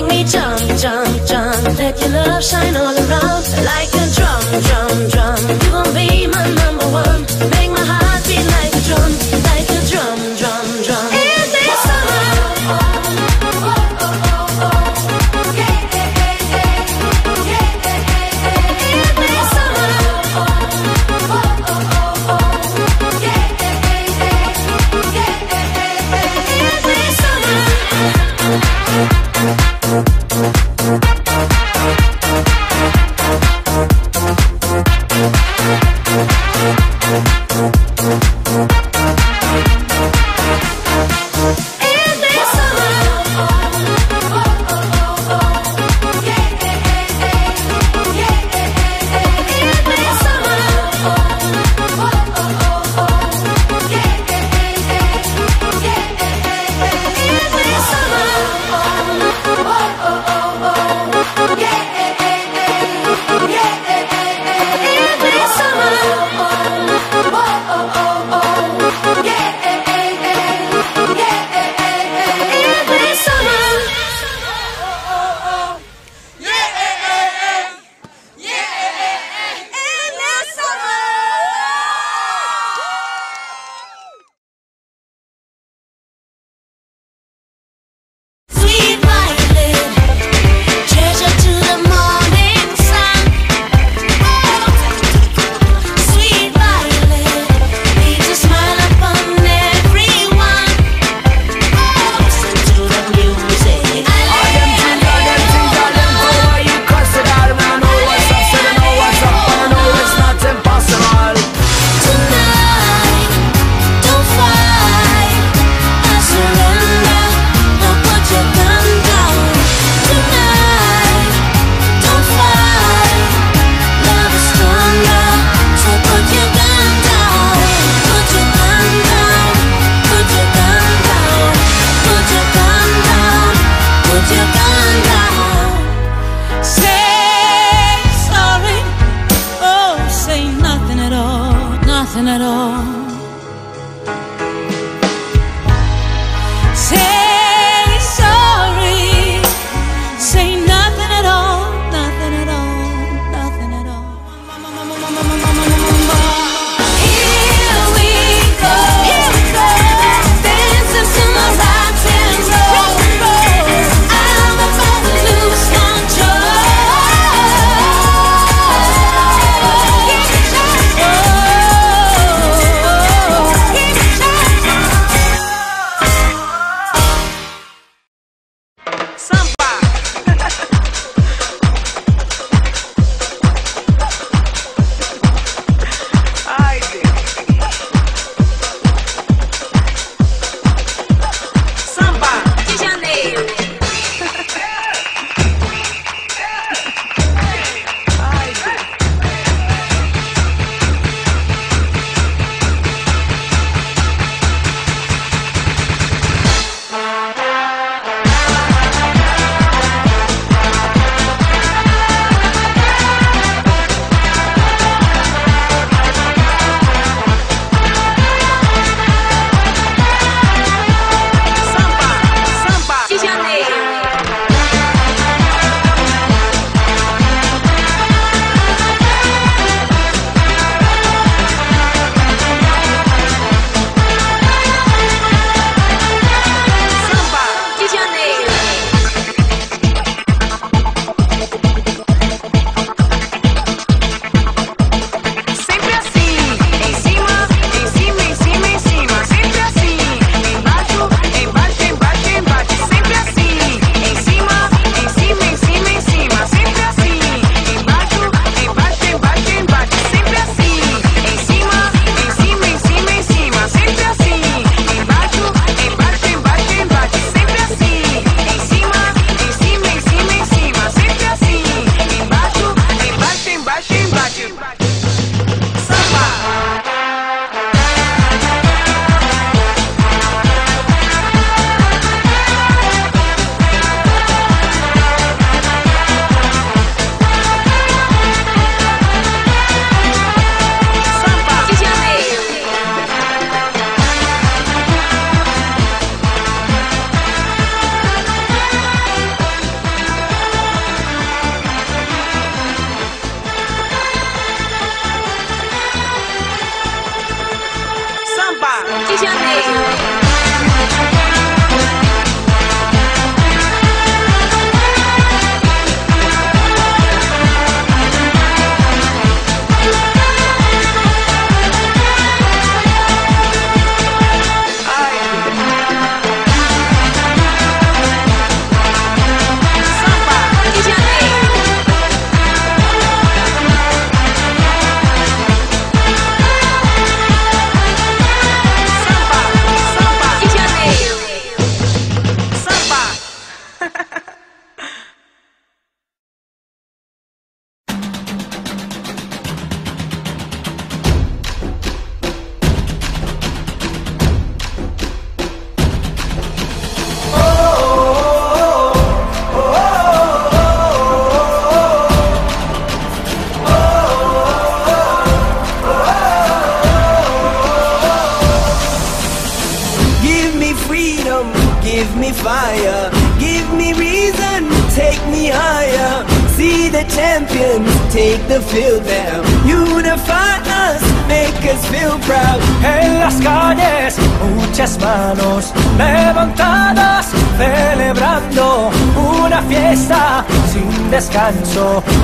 make me jump, jump, jump. Let your love shine all around like.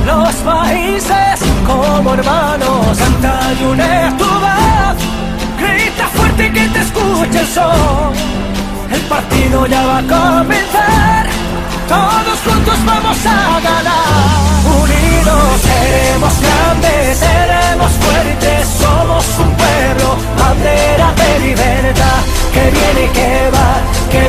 Los países como hermanos Canta y tu voz Grita fuerte que te escuche el sol. El partido ya va a comenzar Todos juntos vamos a ganar. Unidos seremos grandes Seremos fuertes Somos un pueblo Bandera de libertad Que viene y que va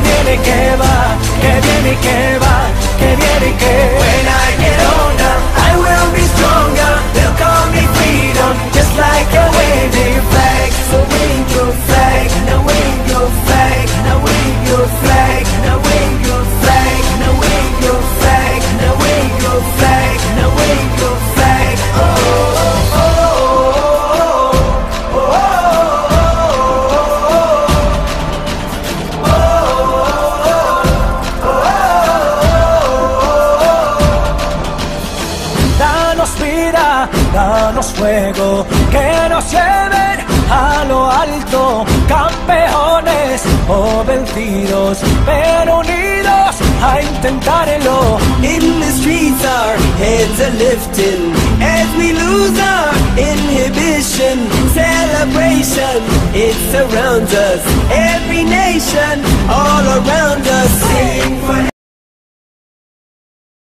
más fuego, que nos lleven a lo alto, campeones o vencidos, pero unidos a intentarlo. In the streets our heads are lifting, as we lose our inhibition, celebration, it surrounds us, every nation all around us. Sing for